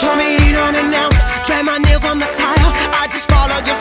Coming in unannounced, drag my nails on the tile. I just follow your